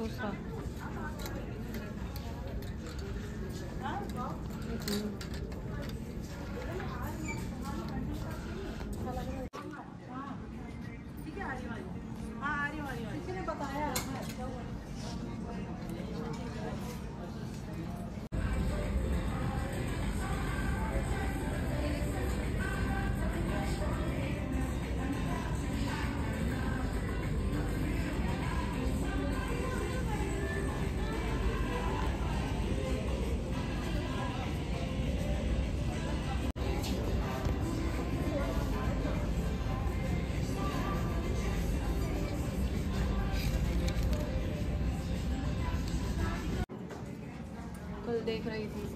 소사. देख रही थी